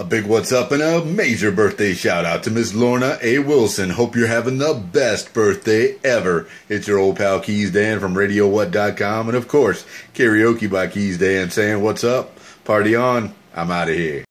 A big what's up and a major birthday shout out to Miss Lorna A. Wilson. Hope you're having the best birthday ever. It's your old pal Keys Dan from RadioWhat.com and of course, karaoke by Keys Dan saying what's up, party on, I'm out of here.